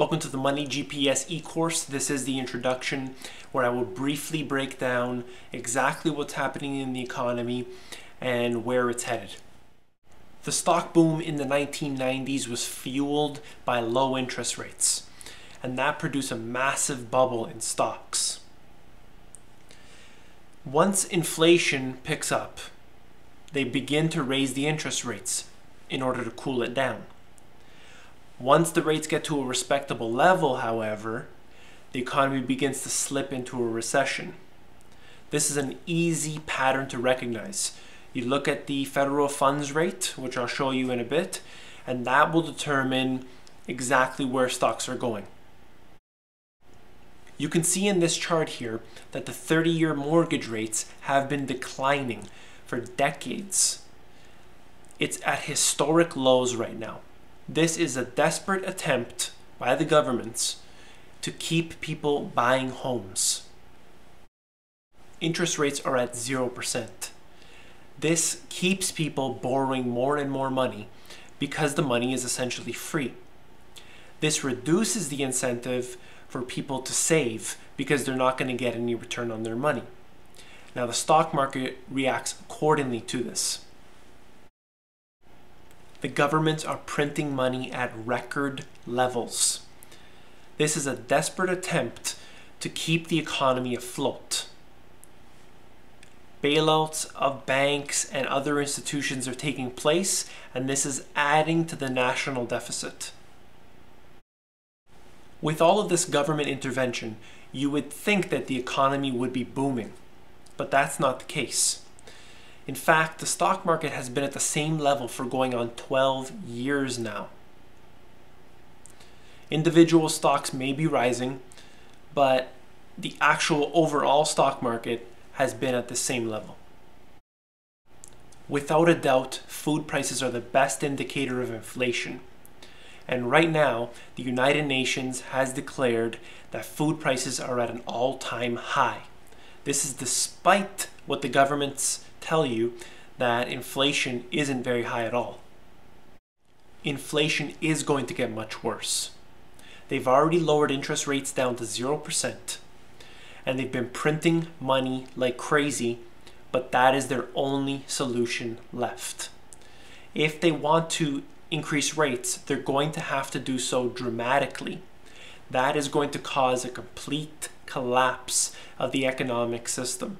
Welcome to the Money GPS e-course. This is the introduction where I will briefly break down exactly what's happening in the economy and where it's headed. The stock boom in the 1990s was fueled by low interest rates, and that produced a massive bubble in stocks. Once inflation picks up, they begin to raise the interest rates in order to cool it down. Once the rates get to a respectable level, however, the economy begins to slip into a recession. This is an easy pattern to recognize. You look at the federal funds rate, which I'll show you in a bit, and that will determine exactly where stocks are going. You can see in this chart here that the 30-year mortgage rates have been declining for decades. It's at historic lows right now. This is a desperate attempt by the governments to keep people buying homes. Interest rates are at 0%. This keeps people borrowing more and more money because the money is essentially free. This reduces the incentive for people to save because they're not going to get any return on their money. Now, the stock market reacts accordingly to this. The governments are printing money at record levels. This is a desperate attempt to keep the economy afloat. Bailouts of banks and other institutions are taking place, and this is adding to the national deficit. With all of this government intervention, you would think that the economy would be booming, but that's not the case. In fact, the stock market has been at the same level for going on 12 years now. Individual stocks may be rising, but the actual overall stock market has been at the same level. Without a doubt, food prices are the best indicator of inflation. And right now, the United Nations has declared that food prices are at an all time high. This is despite what the governments tell you that inflation isn't very high at all. Inflation is going to get much worse. They've already lowered interest rates down to 0%, and they've been printing money like crazy, but that is their only solution left. If they want to increase rates, they're going to have to do so dramatically. That is going to cause a complete collapse of the economic system.